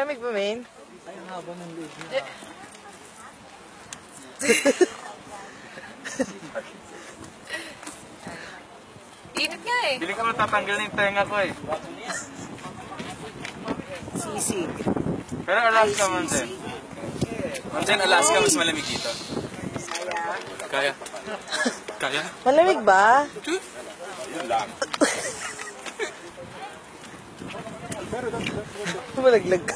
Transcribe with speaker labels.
Speaker 1: Lamig ba, main?
Speaker 2: Ay, ang haba ng leg niya.
Speaker 3: Init nga eh.
Speaker 4: Hindi ka mo tatanggal ng tenga ko eh.
Speaker 1: Sisig.
Speaker 4: Pero Alaska man din. Man din, Alaska mas malamig dito. Kaya. Kaya?
Speaker 1: Malamig ba?
Speaker 4: Yun lang.
Speaker 1: तुम्हें लग लग